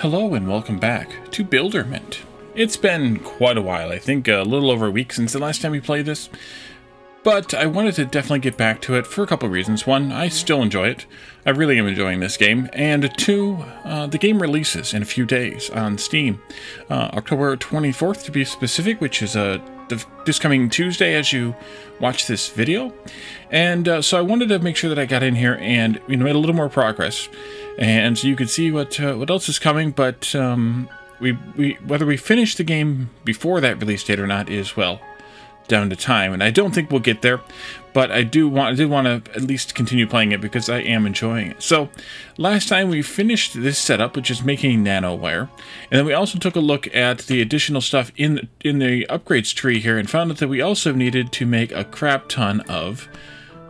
Hello and welcome back to Builderment. It's been quite a while, I think a little over a week since the last time we played this, but I wanted to definitely get back to it for a couple of reasons. One, I still enjoy it. I really am enjoying this game. And two, uh, the game releases in a few days on Steam. Uh, October 24th to be specific, which is a this coming Tuesday as you watch this video. And uh, so I wanted to make sure that I got in here and you know made a little more progress, and you can see what uh, what else is coming. But um, we we whether we finish the game before that release date or not is well down to time, and I don't think we'll get there. But I do want I did want to at least continue playing it because I am enjoying it. So last time we finished this setup, which is making nanowire, and then we also took a look at the additional stuff in in the upgrades tree here, and found out that we also needed to make a crap ton of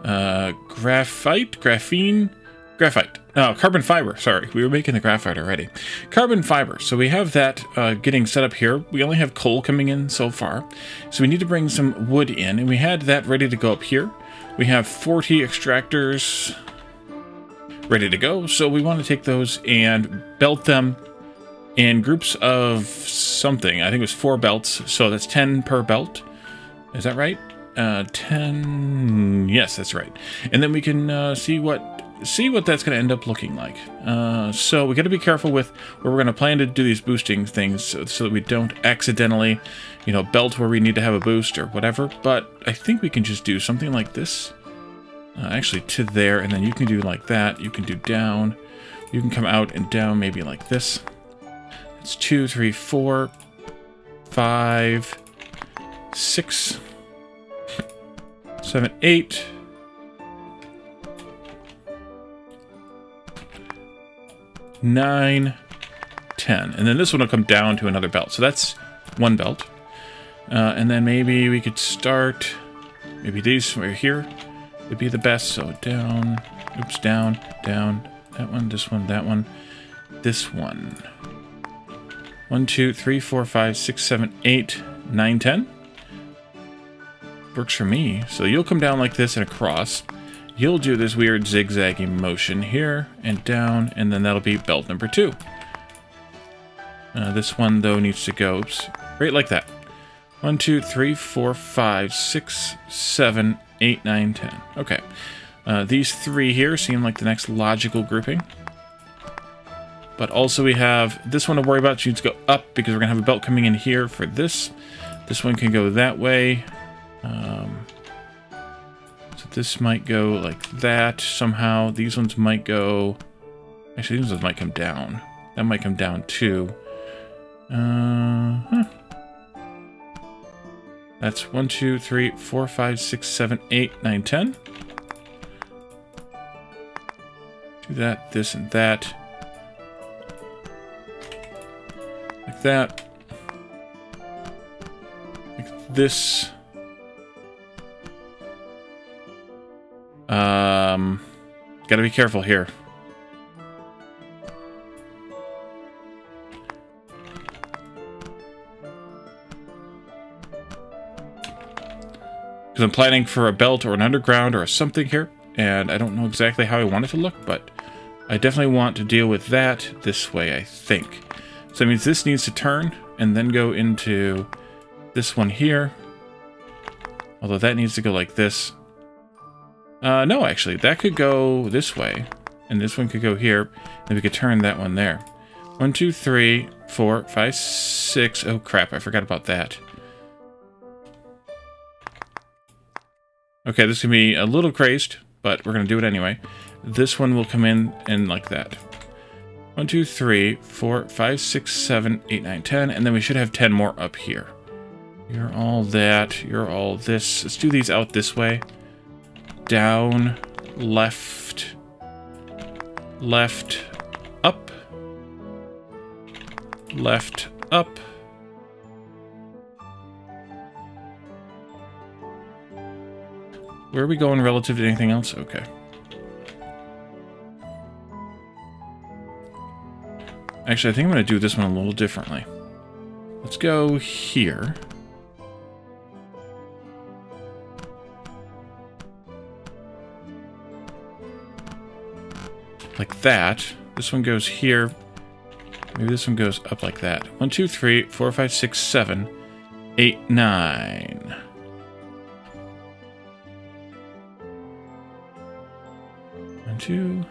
uh, graphite, graphene, graphite. No, carbon fiber, sorry. We were making the graphite already. Carbon fiber. So we have that uh, getting set up here. We only have coal coming in so far. So we need to bring some wood in. And we had that ready to go up here. We have 40 extractors ready to go. So we want to take those and belt them in groups of something. I think it was four belts. So that's 10 per belt. Is that right? Uh, 10... Yes, that's right. And then we can uh, see what see what that's going to end up looking like. Uh, so we got to be careful with where we're going to plan to do these boosting things so, so, that we don't accidentally, you know, belt where we need to have a boost or whatever. But I think we can just do something like this. Uh, actually, to there, and then you can do like that. You can do down. You can come out and down maybe like this. It's two, three, four, five, six, seven, eight, 9, 10. And then this one will come down to another belt. So that's one belt. Uh, and then maybe we could start, maybe these right here would be the best. So down, oops, down, down, that one, this one, that one, this one. One, two, three, four, five, six, seven, eight, nine, ten. Works for me. So you'll come down like this and across. You'll do this weird zigzagging motion here and down, and then that'll be belt number two. Uh, this one, though, needs to go oops, right like that. One, two, three, four, five, six, seven, eight, nine, ten. Okay. Uh, these three here seem like the next logical grouping. But also we have this one to worry about. It needs to go up because we're going to have a belt coming in here for this. This one can go that way. Um, this might go like that somehow. These ones might go... Actually, these ones might come down. That might come down too. Uh, huh. That's one, two, three, four, five, six, seven, eight, nine, ten. Do that, this, and that. Like that. Like this. Um, gotta be careful here. Because I'm planning for a belt or an underground or something here, and I don't know exactly how I want it to look, but I definitely want to deal with that this way, I think. So that means this needs to turn and then go into this one here. Although that needs to go like this. Uh, no, actually, that could go this way. And this one could go here. And we could turn that one there. One, two, three, four, five, six. Oh, crap. I forgot about that. Okay, this can be a little crazed, but we're going to do it anyway. This one will come in and like that. One, two, three, four, five, six, seven, eight, nine, ten. And then we should have ten more up here. You're all that. You're all this. Let's do these out this way down, left, left, up, left, up. Where are we going relative to anything else? Okay. Actually, I think I'm going to do this one a little differently. Let's go here. Like that. This one goes here, maybe this one goes up like that. One, two, three, four, five, six, seven, eight, nine. One, two,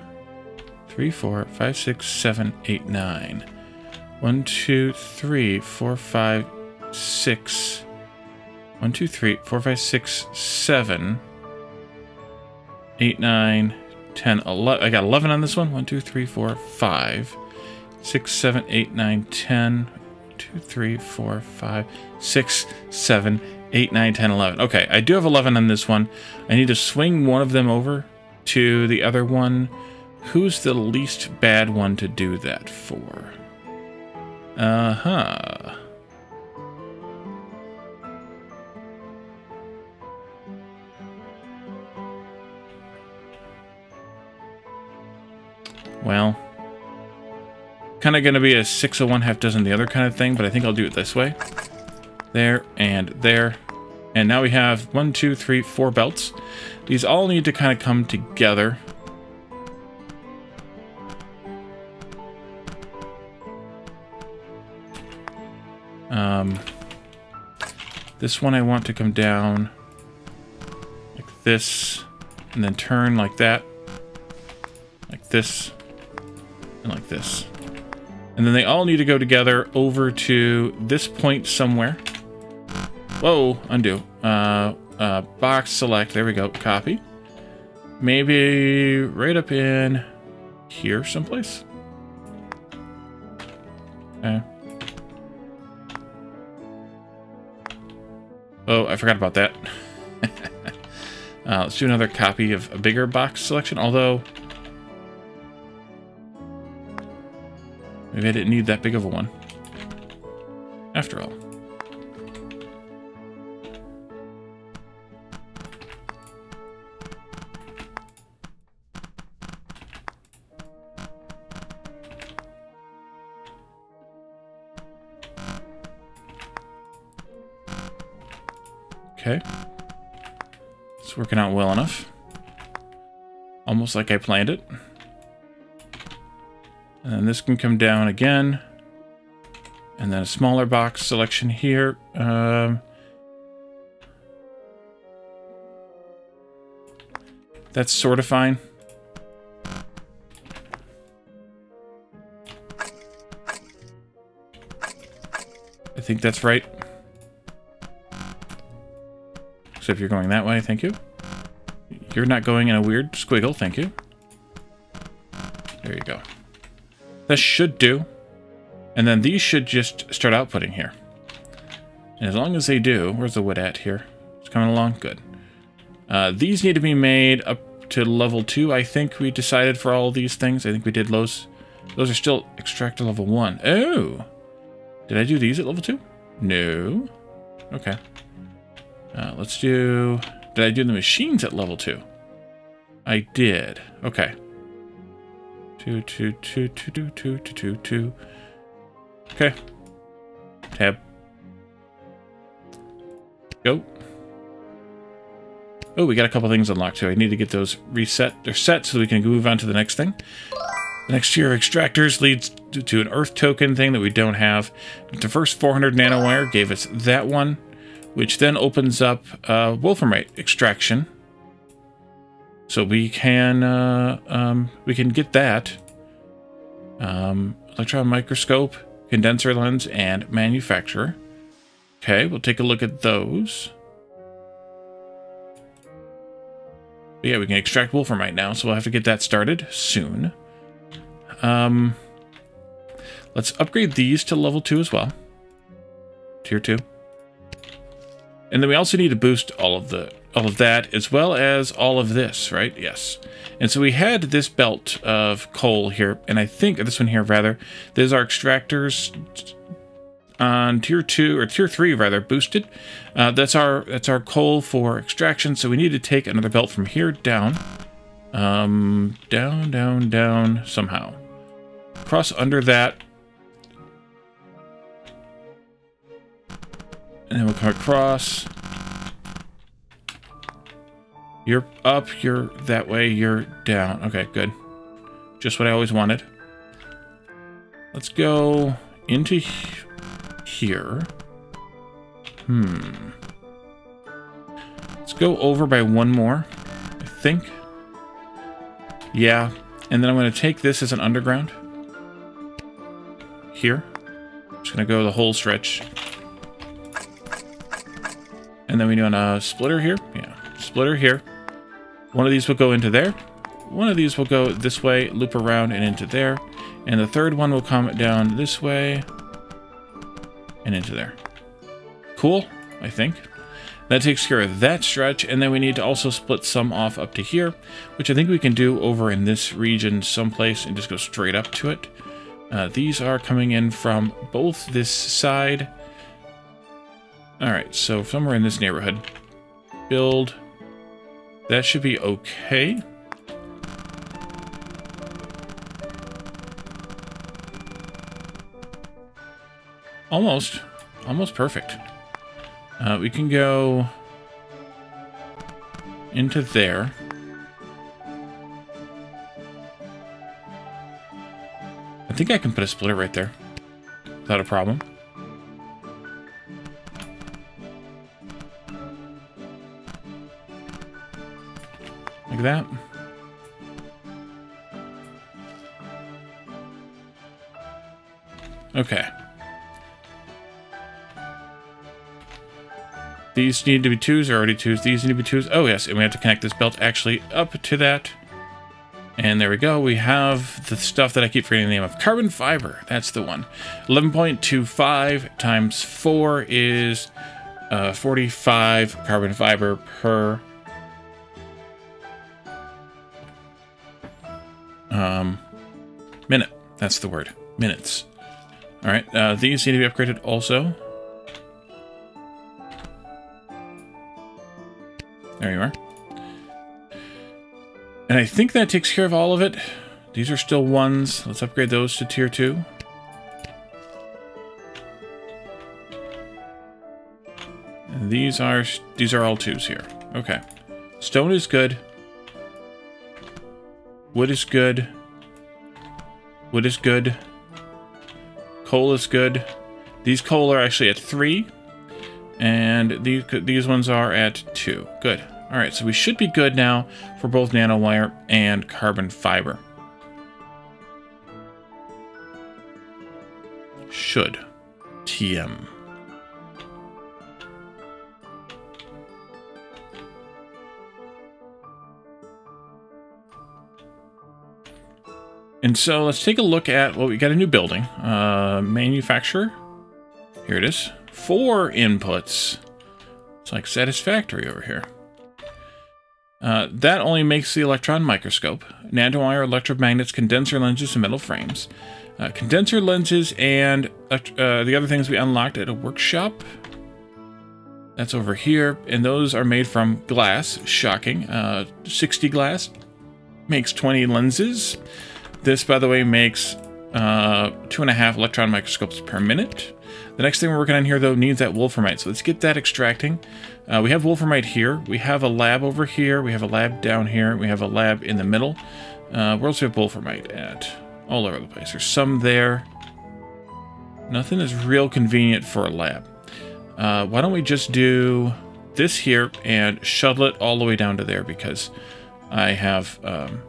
three, four, five, six, seven, eight, nine. One, two, three, four, five, six. One, two, three, four, five, six, seven, eight, nine, ten, eleven. I got 11 on this one. One, two, three, four, five, six, seven, eight, nine, ten. Two, three, four, five, six, seven, eight, nine, ten, eleven. Okay, I do have 11 on this one. I need to swing one of them over to the other one. Who's the least bad one to do that for? Uh-huh. Well, kind of going to be a six of one, half dozen the other kind of thing, but I think I'll do it this way. There and there. And now we have one, two, three, four belts. These all need to kind of come together. Um, this one I want to come down like this, and then turn like that, like this, and like this. And then they all need to go together over to this point somewhere. Whoa, undo. Uh, uh, box select, there we go, copy. Maybe right up in here someplace. Okay. Oh, I forgot about that. uh, let's do another copy of a bigger box selection, although... Maybe I didn't need that big of a one. After all. Okay. It's working out well enough. Almost like I planned it. And this can come down again. And then a smaller box selection here. Um, that's sort of fine. I think that's right. So if you're going that way, thank you. You're not going in a weird squiggle, thank you. There you go. That should do. And then these should just start outputting here. And as long as they do, where's the wood at here? It's coming along? Good. Uh, these need to be made up to level 2, I think we decided for all these things. I think we did those. Those are still extractor level 1. Oh! Did I do these at level 2? No. Okay. Uh, let's do... Did I do the machines at level 2? I did. Okay. Two, two, two, two, two, two, two, two, two. Okay. Tab. Go. Oh, we got a couple things unlocked too. I need to get those reset. They're set so we can move on to the next thing. The next tier of extractors leads to an earth token thing that we don't have. The first 400 nanowire gave us that one which then opens up uh, wolframite extraction. So we can uh, um, we can get that um, electron microscope, condenser lens, and manufacturer. Okay, we'll take a look at those. But yeah, we can extract wolframite now, so we'll have to get that started soon. Um, let's upgrade these to level 2 as well. Tier 2. And then we also need to boost all of the all of that as well as all of this, right? Yes. And so we had this belt of coal here, and I think this one here rather. There's our extractors on tier two or tier three rather boosted. Uh, that's our that's our coal for extraction. So we need to take another belt from here down, um, down, down, down somehow. Cross under that And then we'll come across. You're up, you're that way, you're down. Okay, good. Just what I always wanted. Let's go into here. Hmm. Let's go over by one more, I think. Yeah, and then I'm going to take this as an underground. Here. Just going to go the whole stretch. And then we do on a splitter here. Yeah, splitter here. One of these will go into there. One of these will go this way, loop around and into there. And the third one will come down this way and into there. Cool, I think. That takes care of that stretch, and then we need to also split some off up to here, which I think we can do over in this region someplace and just go straight up to it. Uh, these are coming in from both this side. Alright, so somewhere in this neighborhood. Build. That should be okay. Almost. Almost perfect. Uh, we can go into there. I think I can put a splitter right there without a problem. That. Okay. These need to be twos, are already twos. These need to be twos. Oh, yes, and we have to connect this belt actually up to that. And there we go. We have the stuff that I keep forgetting the name of. Carbon fiber. That's the one. 11.25 times 4 is uh, 45 carbon fiber per um, minute. That's the word. Minutes. All right. Uh, these need to be upgraded also. There you are. And I think that takes care of all of it. These are still ones. Let's upgrade those to tier 2. And these are these are all twos here. Okay. Stone is good. Wood is good. Wood is good. Coal is good. These coal are actually at 3. And these, these ones are at 2. Good. All right, so we should be good now for both nanowire and carbon fiber. Should. TM. And so let's take a look at, well, we got a new building. Uh, manufacturer. Here it is. Four inputs. It's like satisfactory over here. Uh, that only makes the electron microscope, nanowire electromagnets, condenser lenses, and metal frames. Uh, condenser lenses and uh, the other things we unlocked at a workshop. That's over here, and those are made from glass. Shocking. Uh, 60 glass makes 20 lenses. This, by the way, makes uh, two and a half electron microscopes per minute. The next thing we're working on here, though, needs that wolframite. So let's get that extracting. Uh, we have wolframite here. We have a lab over here. We have a lab down here. We have a lab in the middle. Uh, where else do we have wolframite at? All over the place. There's some there. Nothing is real convenient for a lab. Uh, why don't we just do this here and shuttle it all the way down to there because I have... Um...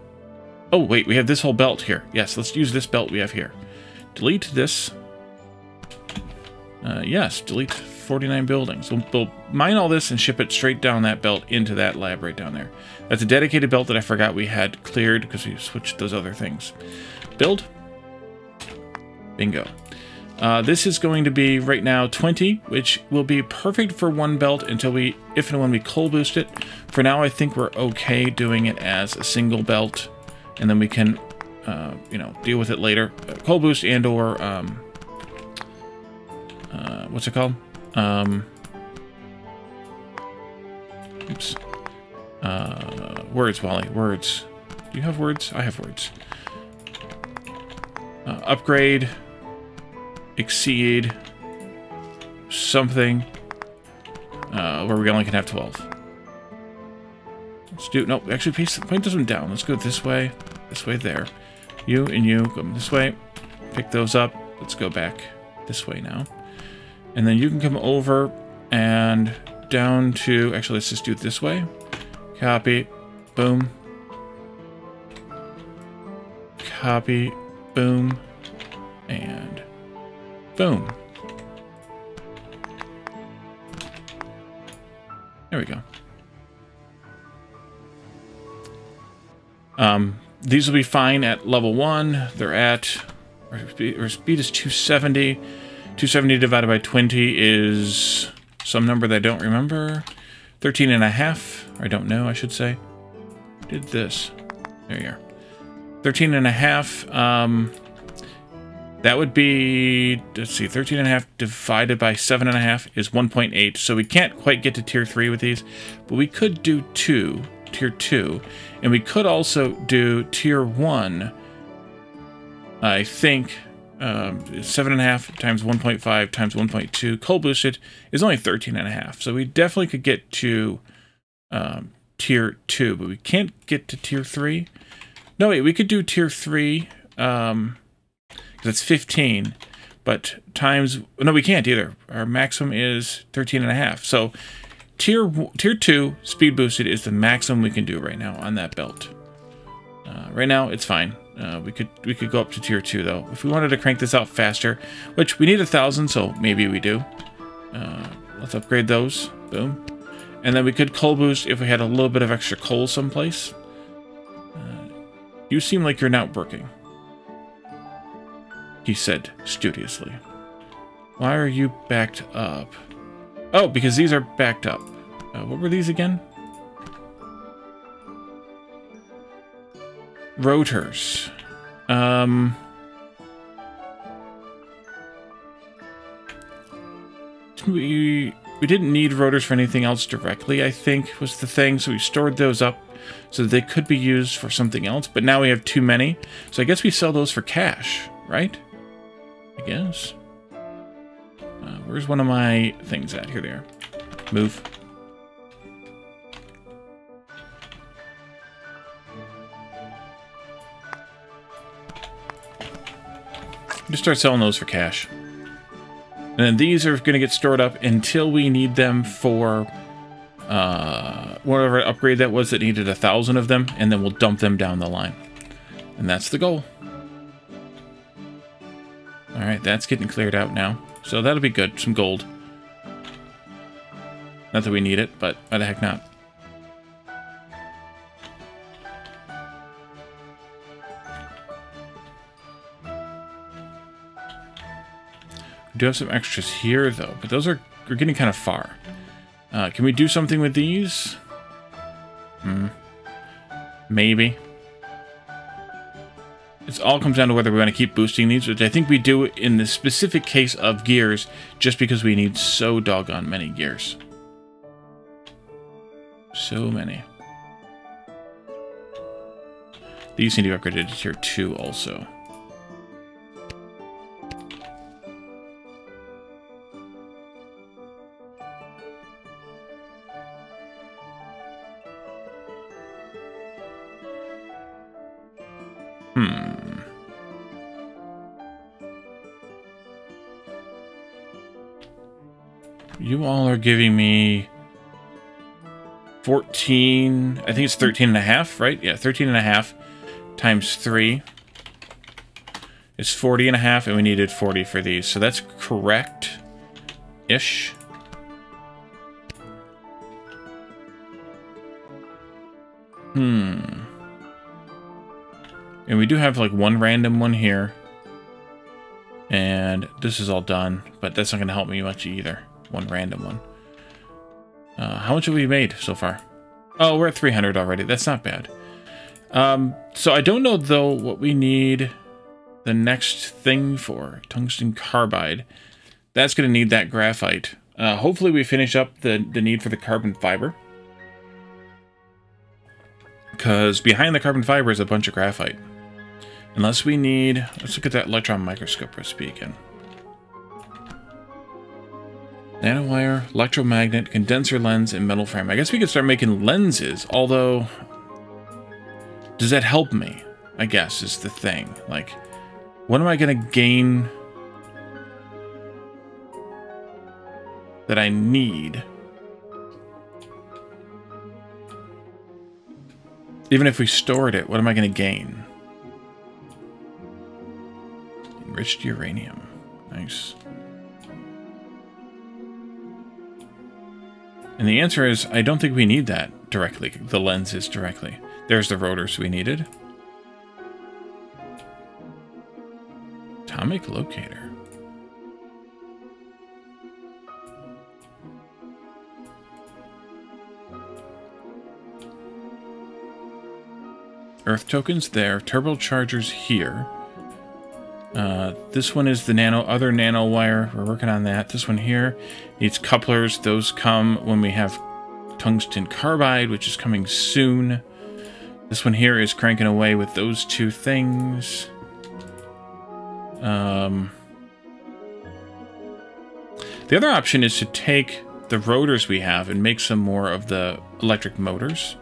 Oh, wait, we have this whole belt here. Yes, let's use this belt we have here. Delete this. Uh, yes, delete 49 buildings. We'll, we'll, mine all this and ship it straight down that belt into that lab right down there. That's a dedicated belt that I forgot we had cleared because we switched those other things. Build. Bingo. Uh, this is going to be right now 20, which will be perfect for one belt until we, if and when we coal boost it. For now, I think we're okay doing it as a single belt, and then we can, uh, you know, deal with it later. Uh, coal boost and or, um, uh, what's it called? Um, oops. Uh, words, Wally. Words. Do you have words? I have words. Uh, upgrade. Exceed. Something. Uh, where we only can have 12. Let's do... No, actually, point this one down. Let's go this way. This way there. You and you. Go this way. pick those up. Let's go back this way now. And then you can come over and down to, actually, let's just do it this way. Copy, boom. Copy, boom, and boom. There we go. Um, these will be fine at level 1. They're at... Our speed, is 270. 270 divided by 20 is some number that I don't remember. 13 and a half. I don't know, I should say. Did this. There you are. 13 and a half. Um, that would be, let's see, 13 and a half divided by 7 and a half is 1.8. So we can't quite get to tier 3 with these, but we could do 2, tier 2. And we could also do tier 1, I think, um, 7.5 times 1.5 times 1.2 coal boosted is only 13.5. So we definitely could get to um, tier 2, but we can't get to tier 3. No, wait, we could do tier 3. Um, that's 15. But times... No, we can't either. Our maximum is 13 and a half. So tier tier 2 speed boosted is the maximum we can do right now on that belt. Uh, right now, it's fine. Uh, we could we could go up to tier 2, though. If we wanted to crank this out faster, which we need a 1,000, so maybe we do. Uh, let's upgrade those. Boom. And then we could coal boost if we had a little bit of extra coal someplace. Uh, you seem like you're not working he said studiously. Why are you backed up? Oh, because these are backed up. Uh, what were these again? Rotors. Um... We, we didn't need rotors for anything else directly, I think, was the thing, so we stored those up so they could be used for something else, but now we have too many, so I guess we sell those for cash, right? I guess. Uh, where's one of my things at? Here they are. Move. Just start selling those for cash. And then these are going to get stored up until we need them for uh, whatever upgrade that was that needed a thousand of them, and then we'll dump them down the line. And that's the goal. Alright, that's getting cleared out now. So that'll be good. Some gold. Not that we need it, but why the heck not? We do have some extras here, though, but those are we're getting kind of far. Uh, can we do something with these? Hmm. Maybe. It all comes down to whether we want to keep boosting these, which I think we do in the specific case of gears, just because we need so doggone many gears. So many. These need to be upgraded to tier 2 also. Hmm. You all are giving me 14, I think it's 13 and a half, right? Yeah, 13 and a half times 3 is 40 and a half, and we needed 40 for these. So that's correct-ish. Hmm. And we do have like one random one here. And this is all done, but that's not going to help me much either. One random one. Uh, how much have we made so far? Oh, we're at 300 already. That's not bad. Um, so I don't know, though, what we need the next thing for. Tungsten carbide. That's going to need that graphite. Uh, hopefully we finish up the, the need for the carbon fiber. Because behind the carbon fiber is a bunch of graphite. Unless we need... Let's look at that electron microscope recipe again. Nanowire, electromagnet, condenser lens, and metal frame. I guess we could start making lenses, although... Does that help me? I guess, is the thing. Like, What am I going to gain that I need? Even if we stored it, what am I going to gain? Enriched uranium. Nice. And the answer is, I don't think we need that directly, the lenses directly. There's the rotors we needed. Atomic locator. Earth tokens there, turbochargers here. Uh, this one is the nano, other nano wire. We're working on that. This one here needs couplers. Those come when we have tungsten carbide, which is coming soon. This one here is cranking away with those two things. Um, the other option is to take the rotors we have and make some more of the electric motors.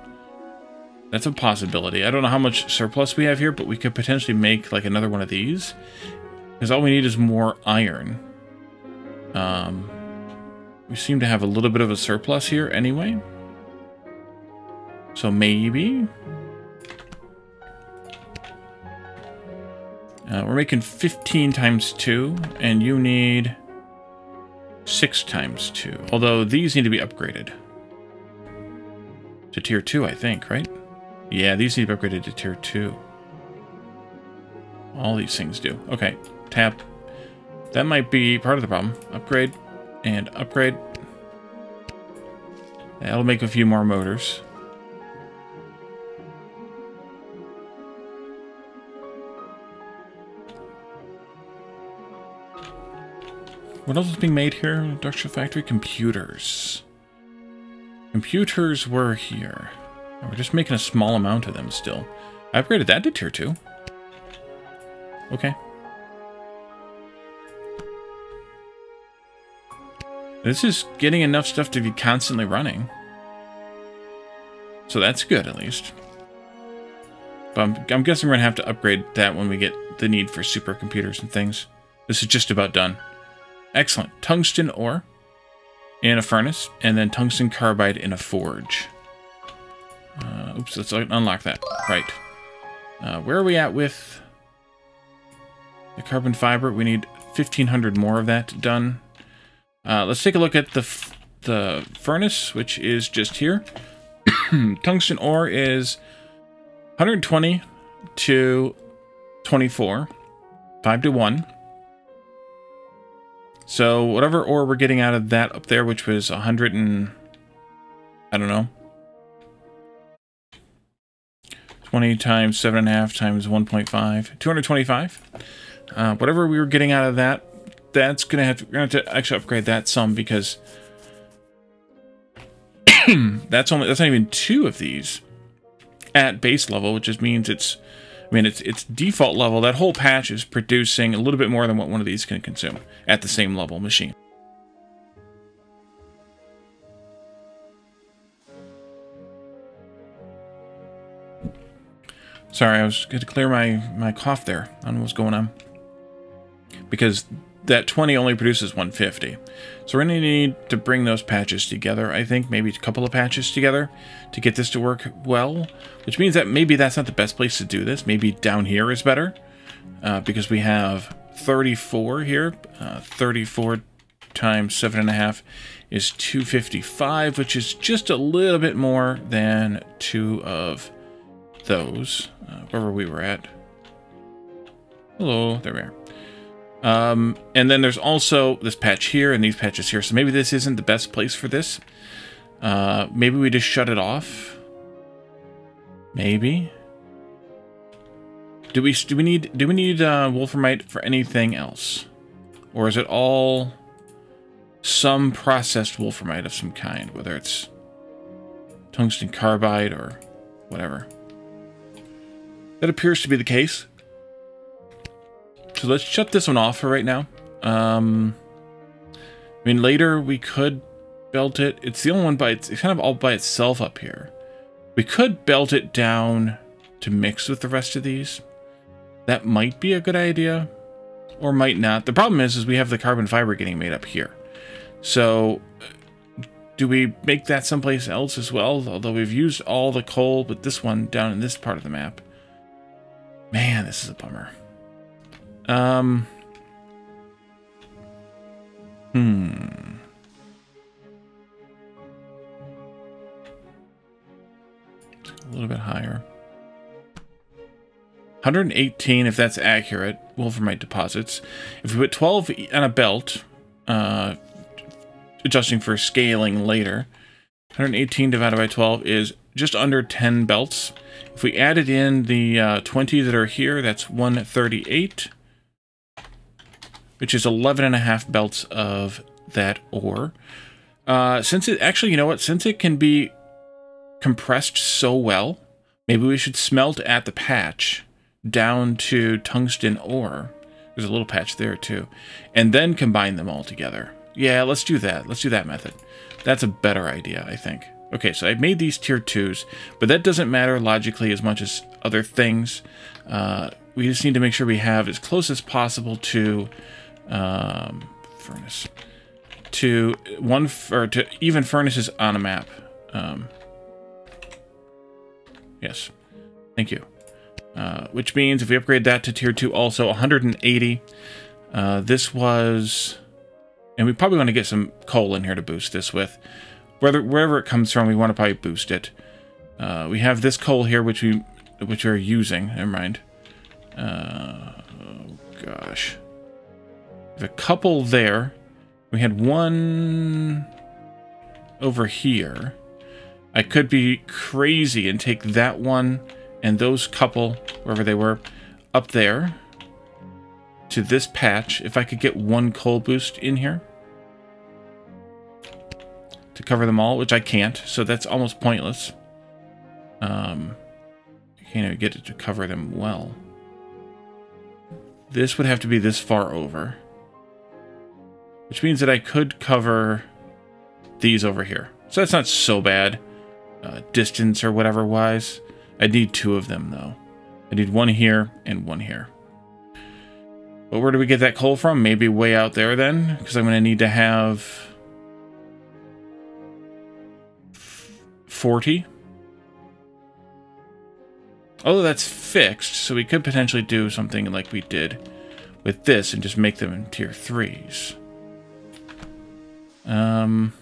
That's a possibility. I don't know how much surplus we have here, but we could potentially make like another one of these. Because all we need is more iron. Um, we seem to have a little bit of a surplus here anyway. So maybe... Uh, we're making 15 times 2, and you need 6 times 2. Although these need to be upgraded. To tier 2, I think, right? Yeah, these need to be upgraded to tier 2. All these things do. Okay, tap. That might be part of the problem. Upgrade and upgrade. That'll make a few more motors. What else is being made here? Industrial factory computers. Computers were here. We're just making a small amount of them still. I upgraded that to tier 2. Okay. This is getting enough stuff to be constantly running. So that's good, at least. But I'm, I'm guessing we're going to have to upgrade that when we get the need for supercomputers and things. This is just about done. Excellent. Tungsten ore in a furnace, and then tungsten carbide in a forge. Uh, oops, let's unlock that. Right. Uh, where are we at with the carbon fiber? We need 1,500 more of that done. Uh, let's take a look at the the furnace, which is just here. Tungsten ore is 120 to 24, 5 to 1. So whatever ore we're getting out of that up there, which was 100 and... I don't know. 20 times 7.5 times 1.5. 225. Uh, whatever we were getting out of that, that's going to have to, actually upgrade that some because that's only, that's not even two of these at base level, which just means it's I mean, it's it's default level. That whole patch is producing a little bit more than what one of these can consume at the same level machine. Sorry, I was going to clear my, my cough there. I don't know what's going on. Because that 20 only produces 150. So we're going to need to bring those patches together, I think, maybe a couple of patches together to get this to work well, which means that maybe that's not the best place to do this. Maybe down here is better, uh, because we have 34 here. Uh, 34 times 7.5 is 255, which is just a little bit more than two of those, uh, wherever we were at. Hello, there we are. Um, and then there's also this patch here and these patches here. So maybe this isn't the best place for this. Uh, maybe we just shut it off. Maybe. Do we do we need do we need uh, wolframite for anything else, or is it all some processed wolframite of some kind, whether it's tungsten carbide or whatever? That appears to be the case. So let's shut this one off for right now. Um, I mean, later we could belt it. It's the only one by it's kind of all by itself up here. We could belt it down to mix with the rest of these. that might be a good idea or might not. The problem is, is we have the carbon fiber getting made up here. So do we make that someplace else as well? Although we've used all the coal, but this one down in this part of the map. Man, this is a bummer. Um. Hmm. A little bit higher. 118, if that's accurate, wolframite deposits. If we put 12 on a belt, uh, adjusting for scaling later, 118 divided by 12 is just under 10 belts. If we added in the uh, 20 that are here, that's 138, which is 11 and a half belts of that ore. Uh, since it actually, you know what, since it can be compressed so well, maybe we should smelt at the patch down to tungsten ore. There's a little patch there too. And then combine them all together. Yeah, let's do that. Let's do that method. That's a better idea, I think. Okay, so I've made these tier 2s, but that doesn't matter logically as much as other things. Uh, we just need to make sure we have as close as possible to um, furnace. To one, or to even furnaces on a map. Um, yes, thank you. Uh, which means if we upgrade that to tier 2 also 180 uh, this was and we probably want to get some coal in here to boost this with whether wherever it comes from we want to probably boost it. Uh, we have this coal here which we which we're using. Never mind. Uh, oh gosh. Have a couple there we had one over here. I could be crazy and take that one and those couple, wherever they were, up there to this patch, if I could get one coal boost in here to cover them all, which I can't, so that's almost pointless. Um, I can't even get it to cover them well. This would have to be this far over, which means that I could cover these over here. So that's not so bad, uh, distance or whatever wise. I need two of them, though. I need one here and one here. But where do we get that coal from? Maybe way out there, then? Because I'm going to need to have... 40. Although that's fixed, so we could potentially do something like we did with this and just make them in tier 3s. Um...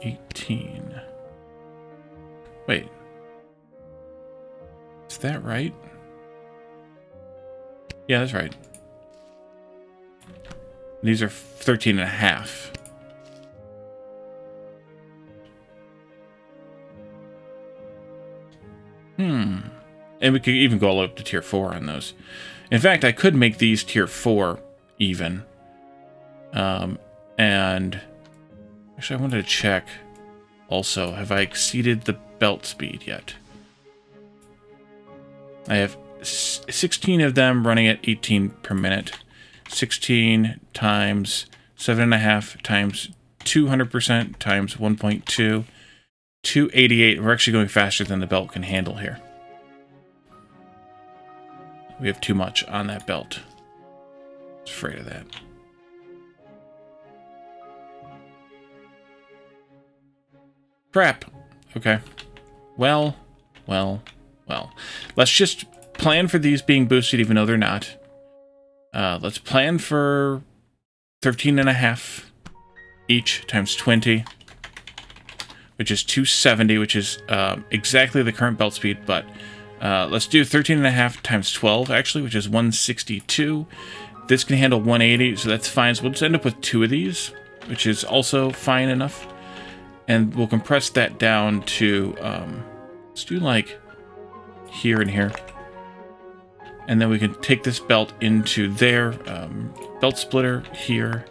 18... Wait. Is that right? Yeah, that's right. These are 13 and a half. Hmm. And we could even go all up to tier 4 on those. In fact, I could make these tier 4 even. Um, and... Actually, I wanted to check also. Have I exceeded the belt speed yet. I have 16 of them running at 18 per minute. 16 times 7.5 times 200% times 1.2. 288. We're actually going faster than the belt can handle here. We have too much on that belt. I afraid of that. Crap. Okay. Well, well, well. Let's just plan for these being boosted even though they're not. Uh, let's plan for 13 and a half each times 20, which is 270, which is uh, exactly the current belt speed, but uh, let's do 13 and a half times 12, actually, which is 162. This can handle 180, so that's fine. So we'll just end up with two of these, which is also fine enough and we'll compress that down to, um, let's do like here and here. And then we can take this belt into there, um, belt splitter here.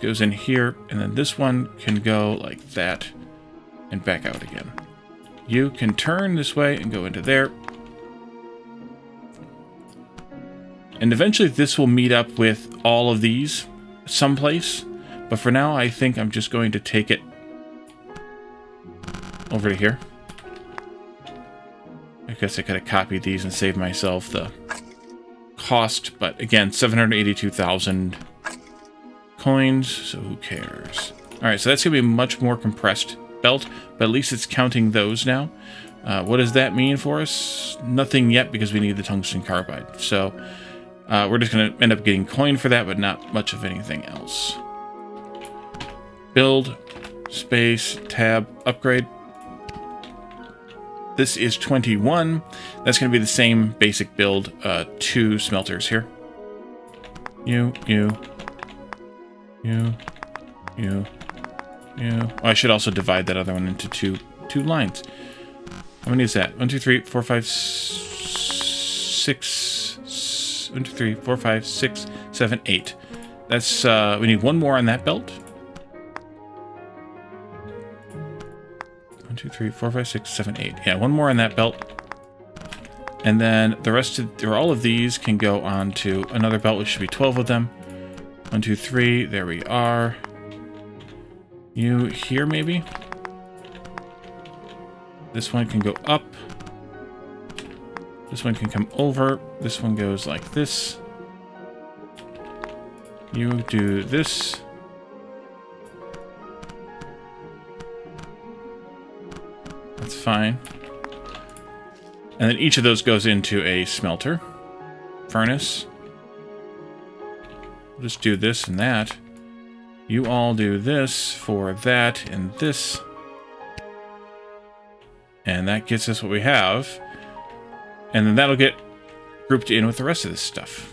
Goes in here, and then this one can go like that and back out again. You can turn this way and go into there. And eventually this will meet up with all of these someplace. But for now, I think I'm just going to take it over to here. I guess I could have copied these and saved myself the cost, but again, 782,000 coins, so who cares? Alright, so that's going to be a much more compressed belt, but at least it's counting those now. Uh, what does that mean for us? Nothing yet because we need the tungsten carbide. So uh, we're just going to end up getting coin for that, but not much of anything else. Build, space, tab, upgrade. This is 21. That's going to be the same basic build, uh, two smelters here. You, you, you, you, you. Oh, I should also divide that other one into two two lines. How many is that? One, two, three, four, five, six. One, two, three, four, five, six, seven, eight. That's, uh, we need one more on that belt. One, two, three, four, five, six, seven, eight. Yeah, one more on that belt. And then the rest of, or all of these can go on to another belt, which should be 12 of them. One, two, three, there we are. You here, maybe? This one can go up. This one can come over. This one goes like this. You do this. That's fine. And then each of those goes into a smelter. Furnace. Just do this and that. You all do this for that and this. And that gets us what we have. And then that'll get grouped in with the rest of this stuff.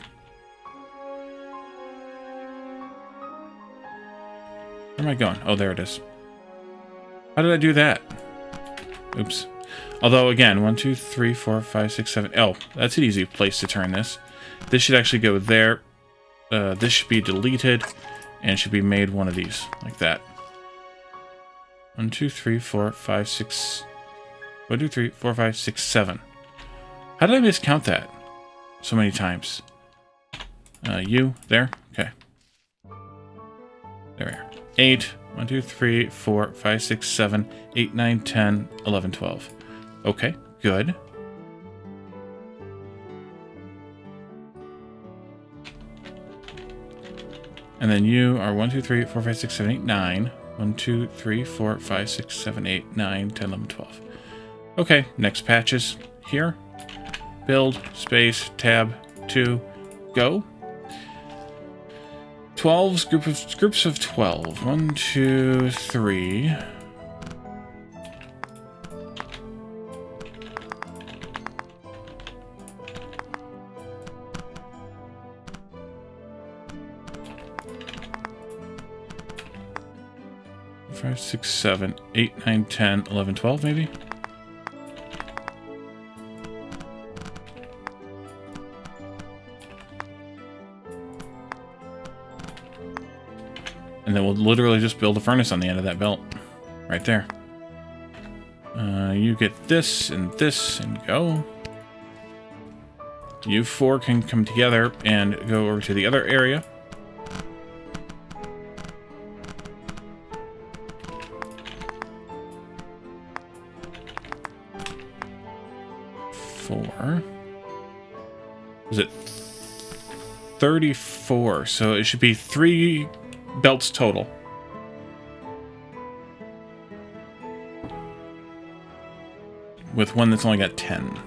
Where am I going? Oh, there it is. How did I do that? Oops. Although, again, one, two, three, four, five, six, seven. Oh, that's an easy place to turn this. This should actually go there. Uh, this should be deleted and should be made one of these, like that. One, two, three, four, five, six. One, two, three, four, five, six, seven. How did I miscount that so many times? Uh, you, there? Okay. There we are. Eight. One, two, three, four, five, six, seven, eight, nine, ten, eleven, twelve. Okay, good. And then you are 1, 2, 3, 4, 5, 6, 7, 8, 9. 1, 2, 3, 4, 5, 6, 7, 8, 9, 10, 11, 12. Okay, next patches here. Build, space, tab, 2, go. 12's group of groups of 12. 1, 2, 3. Five, six, seven, eight, nine, ten, eleven, twelve, maybe? And then we'll literally just build a furnace on the end of that belt. Right there. Uh, you get this and this and go. You four can come together and go over to the other area. 34? So it should be three belts total. With one that's only got 10.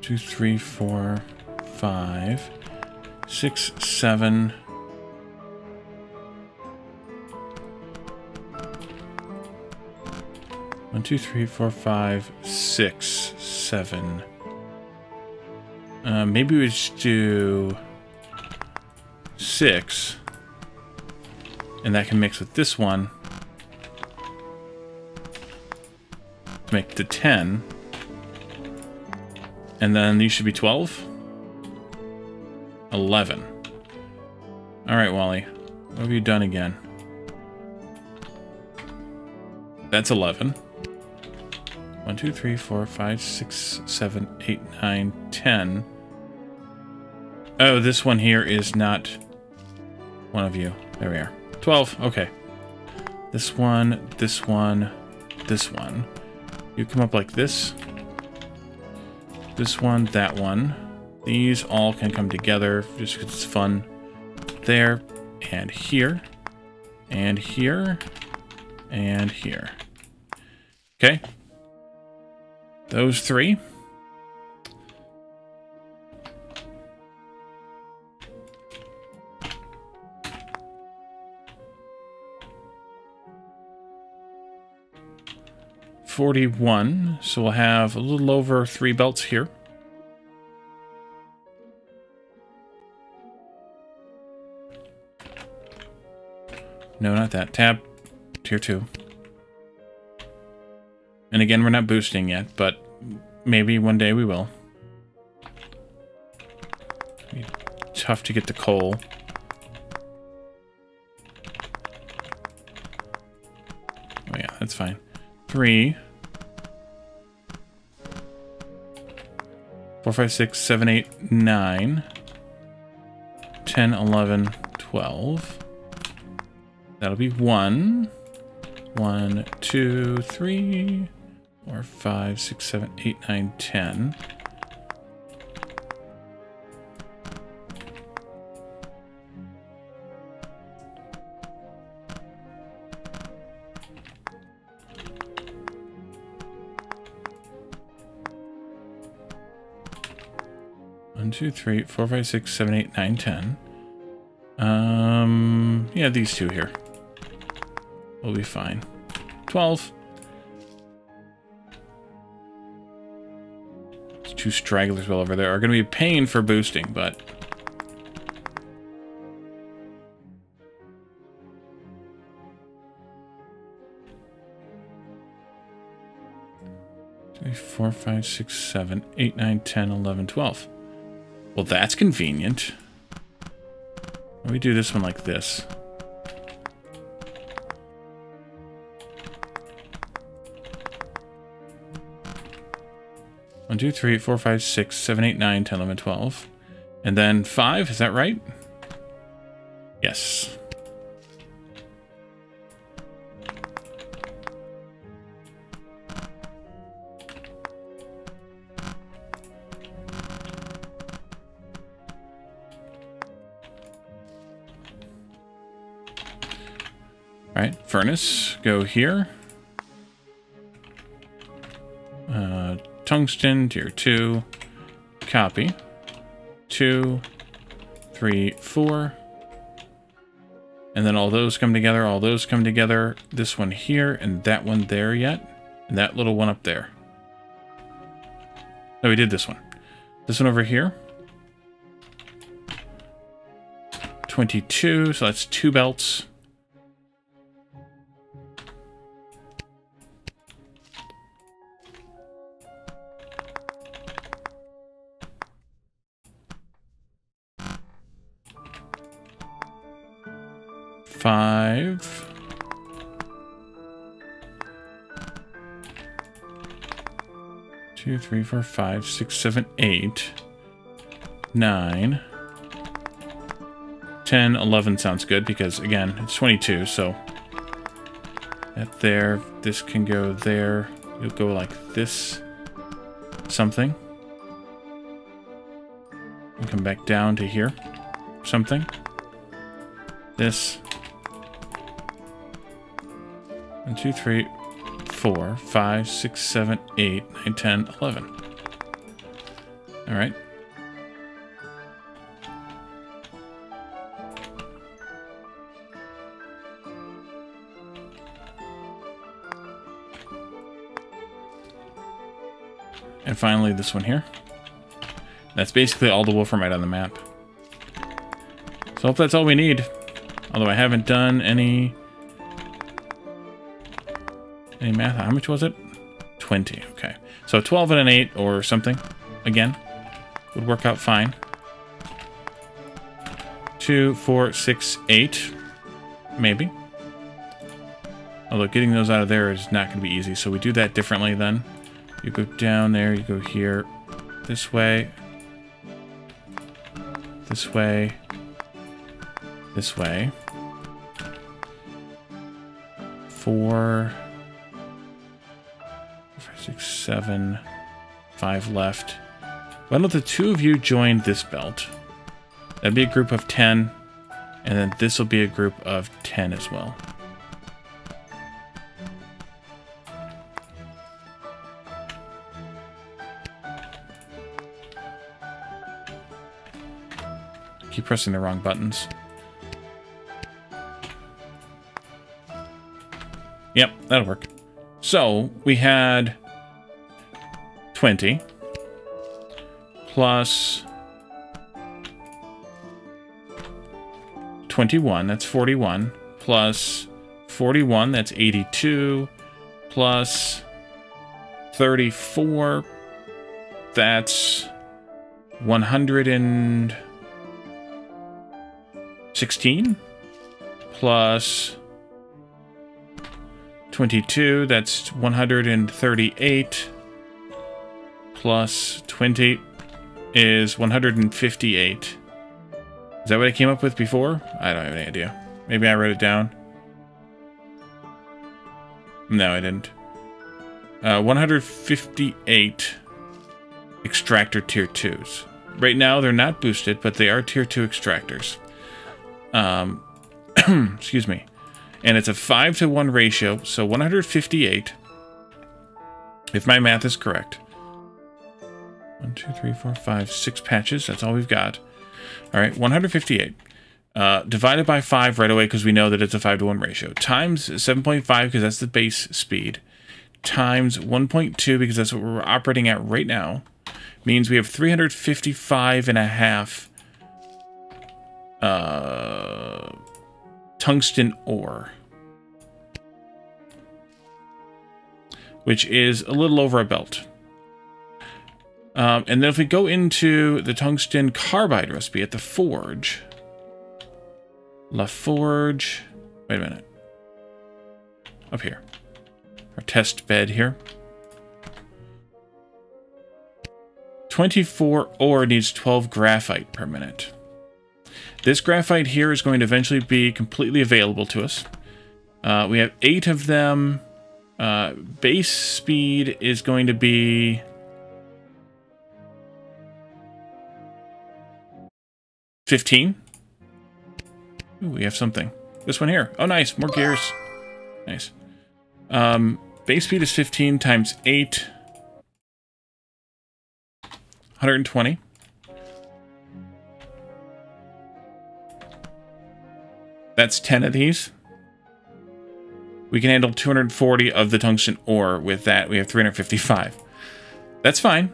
Two, three, four, five, six, seven, two, three, four, five, six, seven. Uh, maybe we just do six. And that can mix with this one. To make the 10. And then these should be 12. 11. Alright, Wally. What have you done again? That's 11. 1, 2, 3, 4, 5, 6, 7, 8, 9, 10. Oh, this one here is not one of you. There we are. 12. Okay. This one, this one, this one. You come up like this. This one, that one. These all can come together just because it's fun. There, and here, and here, and here. Okay. Those three. Forty-one, so we'll have a little over three belts here. No, not that. Tab. Tier 2. And again, we're not boosting yet, but maybe one day we will. Tough to get the coal. Oh yeah, that's fine. Three. Four, five, six, seven, eight, nine. Ten, eleven, twelve. That'll be one. One, two, three, four, five, six, seven, eight, nine, ten. One, two, three, four, five, six, seven, eight, nine, ten. Um, yeah, these two here. We'll be fine. 12. Two stragglers well over there are going to be a pain for boosting, but... Three, four, five, six, seven, eight, nine, ten, eleven, twelve. Well, that's convenient. Let me do this one like this. One, two, three, four, five, six, seven, eight, nine, ten, eleven, twelve. And then five, is that right? Yes. All right, furnace, go here. Tungsten, tier 2. Copy. Two, three, four. And then all those come together, all those come together. This one here, and that one there yet. And that little one up there. No, we did this one. This one over here. 22, so that's two belts. Three, four, five, six, seven, eight. Nine. 10, 11 sounds good because, again, it's 22, so... That there, this can go there. You'll go like this. Something. And come back down to here. Something. This. One, two, three, four, five, six, seven, eight, nine, ten, eleven. All right. And finally, this one here. That's basically all the wolframite on the map. So I hope that's all we need. Although I haven't done any... Any math. How much was it? 20, okay. So 12 and an 8 or something, again, would work out fine. Two, four, six, eight, maybe. Although getting those out of there is not going to be easy, so we do that differently then. You go down there, you go here, this way, this way, this way. Four, six, seven, five left. Why don't the two of you join this belt? That'd be a group of 10, and then this will be a group of 10 as well. Keep pressing the wrong buttons. Yep, that'll work. So, we had 20 plus 21, that's 41, plus 41, that's 82, plus 34, that's 116, plus 22, that's 138, plus 20 is 158. Is that what I came up with before? I don't have any idea. Maybe I wrote it down. No, I didn't. Uh, 158 extractor tier 2s. Right now, they're not boosted, but they are tier 2 extractors. Um, excuse me. And it's a 5 to 1 ratio, so 158, if my math is correct. One, two, three, four, five, six patches. That's all we've got. All right, 158. Uh, divided by 5 right away because we know that it's a 5 to 1 ratio. Times 7.5 because that's the base speed. Times 1.2 because that's what we're operating at right now. Means we have 355 and a half uh, tungsten ore. Which is a little over a belt. Um, and then if we go into the tungsten carbide recipe at the forge, La Forge, wait a minute, up here, our test bed here. 24 ore needs 12 graphite per minute. This graphite here is going to eventually be completely available to us. Uh, we have eight of them. Uh, base speed is going to be 15. Ooh, we have something. This one here. Oh, nice. More gears. Nice. Um, base speed is 15 times 8. 120. That's 10 of these. We can handle 240 of the tungsten ore. With that, we have 355. That's fine.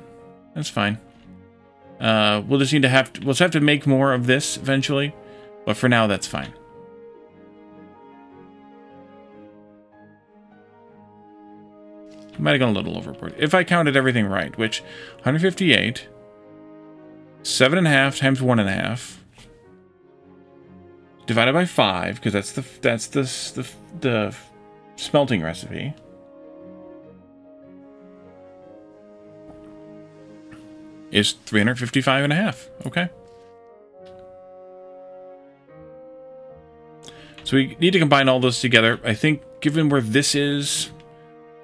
That's fine. Uh, we'll just need to have to, we'll just have to make more of this eventually, but for now that's fine. Might have gone a little overboard. If I counted everything right, which 158, seven and a half times one and a half, divided by five, because that's the that's the the the smelting recipe. Is 355 and a half. Okay. So we need to combine all those together. I think given where this is,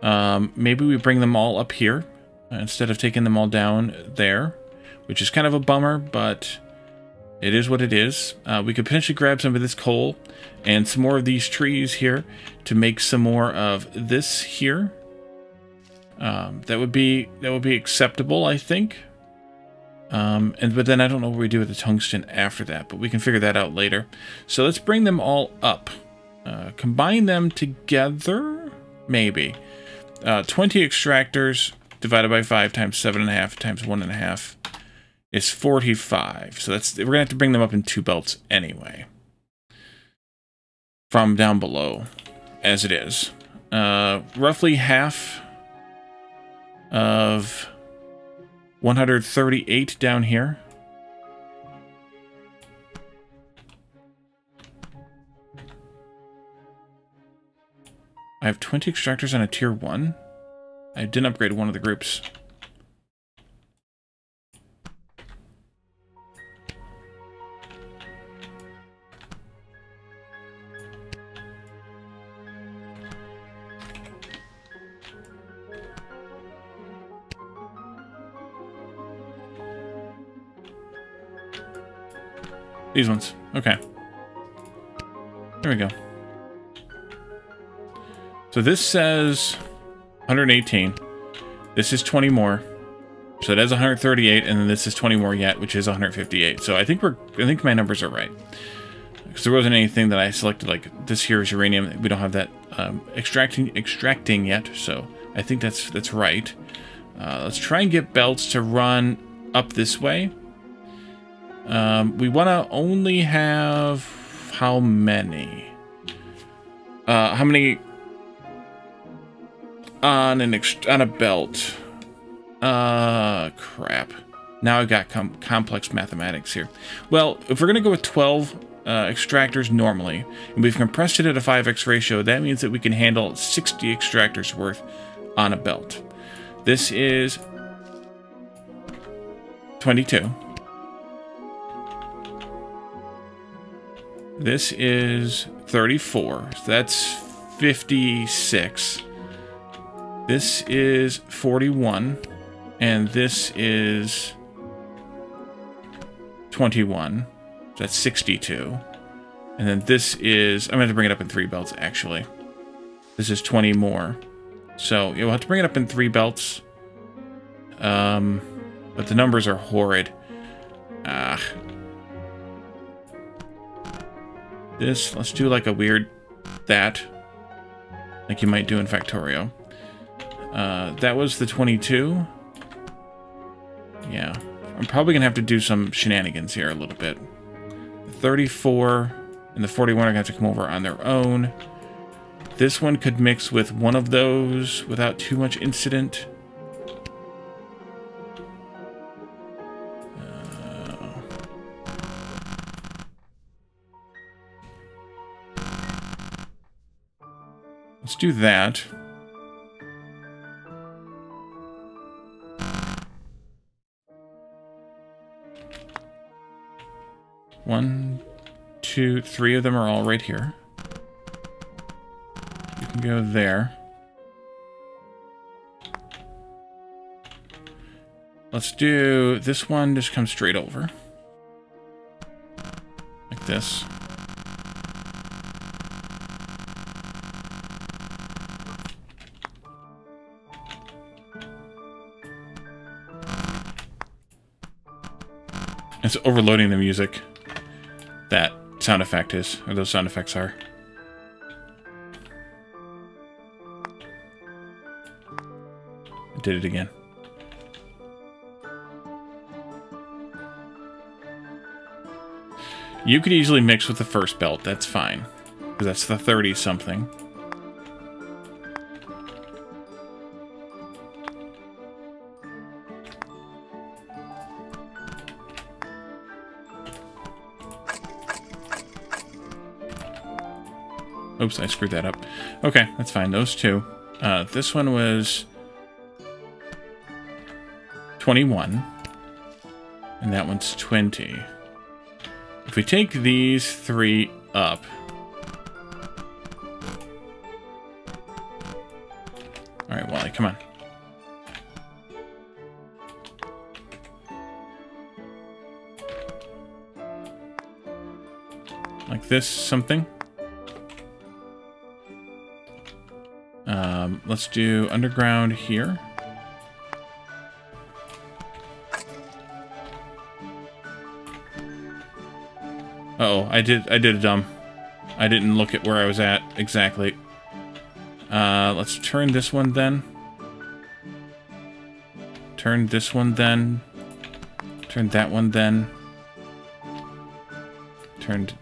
um, maybe we bring them all up here instead of taking them all down there, which is kind of a bummer, but it is what it is. Uh, we could potentially grab some of this coal and some more of these trees here to make some more of this here. Um, that would be that would be acceptable, I think. Um, and But then I don't know what we do with the tungsten after that, but we can figure that out later. So let's bring them all up. Uh, combine them together? Maybe. Uh, 20 extractors divided by 5 times 7.5 times 1.5 is 45. So that's we're going to have to bring them up in two belts anyway. From down below, as it is. Uh, roughly half of 138 down here. I have 20 extractors on a tier 1. I didn't upgrade one of the groups. These ones. Okay. There we go. So this says 118. This is 20 more. So that's 138, and then this is 20 more yet, which is 158. So I think we're I think my numbers are right. Because there wasn't anything that I selected like this here is uranium. We don't have that um, extracting extracting yet, so I think that's that's right. Uh, let's try and get belts to run up this way. Um, we want to only have how many? Uh, how many on an on a belt? Uh, crap. Now I've got com complex mathematics here. Well, if we're going to go with 12 uh, extractors normally, and we've compressed it at a 5x ratio, that means that we can handle 60 extractors worth on a belt. This is 22. This is 34. So that's 56. This is 41. And this is 21. That's 62. And then this is... I'm going to bring it up in three belts, actually. This is 20 more. So you'll have to bring it up in three belts. Um, but the numbers are horrid. Ah. This, let's do like a weird that. Like you might do in Factorio. Uh, that was the 22. Yeah. I'm probably going to have to do some shenanigans here a little bit. The 34 and the 41 are going to have to come over on their own. This one could mix with one of those without too much incident. Let's do that. One, two, three of them are all right here. You can go there. Let's do this one, just come straight over. Like this. It's overloading the music that sound effect is, or those sound effects are. I did it again. You could easily mix with the first belt, that's fine. Because that's the 30-something. Oops, I screwed that up. Okay, that's fine. Those two. Uh, this one was 21. And that one's 20. If we take these three up... Alright, Wally, come on. Like this, something? Um, let's do underground here. Uh oh, I did I did a dumb. I didn't look at where I was at exactly. Uh, let's turn this one then. Turn this one then. Turn that one then. Turned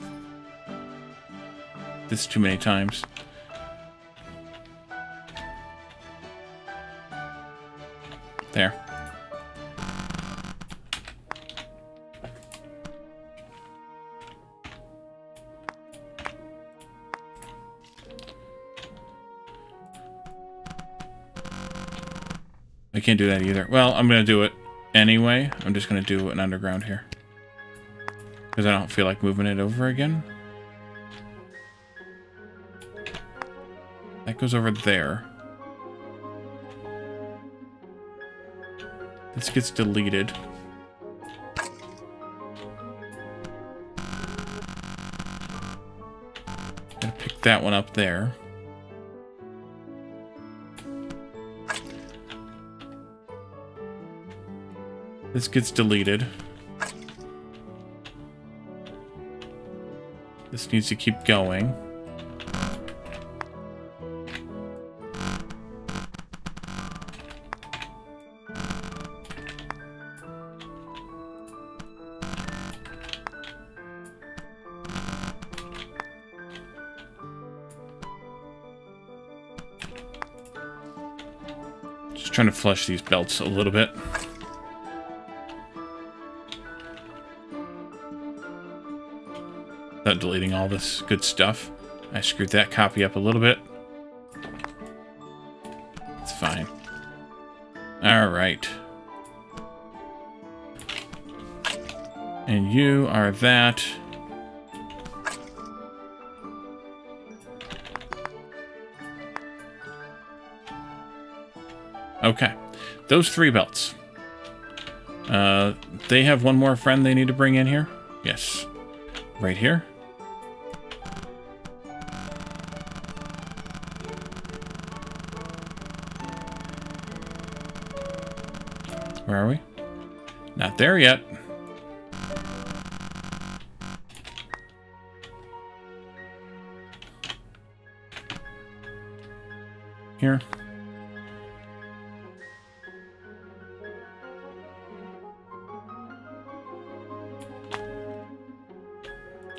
this too many times. can't do that either. Well, I'm going to do it anyway. I'm just going to do an underground here. Because I don't feel like moving it over again. That goes over there. This gets deleted. Gotta pick that one up there. This gets deleted. This needs to keep going. Just trying to flush these belts a little bit. Without deleting all this good stuff. I screwed that copy up a little bit. It's fine. Alright. And you are that. Okay. Those three belts. Uh, they have one more friend they need to bring in here? Yes. Right here? Where are we? Not there yet. Here.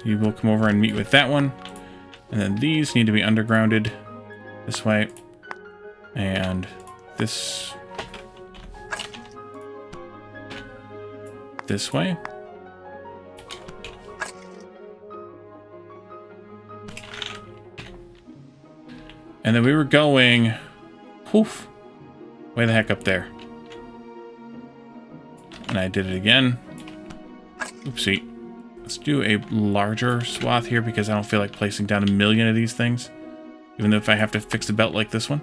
You will come over and meet with that one. And then these need to be undergrounded this way. And this this way. And then we were going, poof, way the heck up there. And I did it again. Oopsie. Let's do a larger swath here because I don't feel like placing down a million of these things. Even though if I have to fix a belt like this one.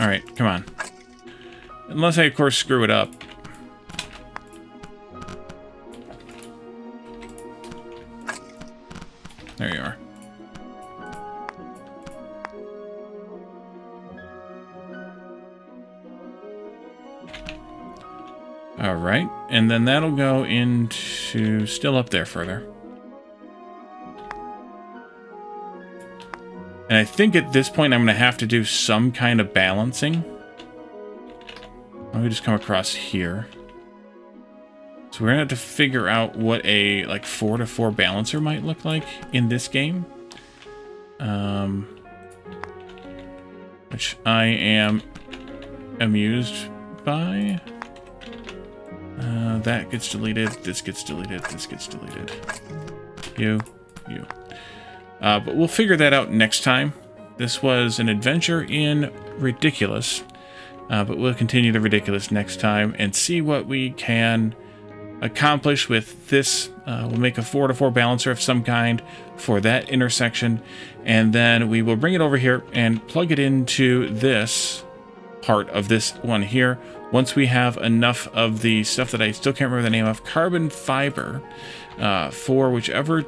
Alright, come on. Unless I, of course, screw it up. There you are. Alright, and then that'll go into... still up there further. I think at this point I'm going to have to do some kind of balancing. Let me just come across here. So we're going to have to figure out what a like 4 to 4 balancer might look like in this game. Um, which I am amused by. Uh, that gets deleted, this gets deleted, this gets deleted. You, you. Uh, but we'll figure that out next time. This was an adventure in Ridiculous. Uh, but we'll continue the Ridiculous next time and see what we can accomplish with this. Uh, we'll make a 4 to 4 balancer of some kind for that intersection. And then we will bring it over here and plug it into this part of this one here. Once we have enough of the stuff that I still can't remember the name of, carbon fiber, uh, for whichever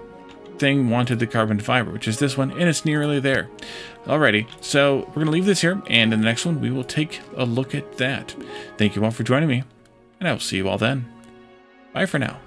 thing wanted the carbon fiber, which is this one, and it's nearly there. Alrighty, so we're going to leave this here, and in the next one, we will take a look at that. Thank you all for joining me, and I will see you all then. Bye for now.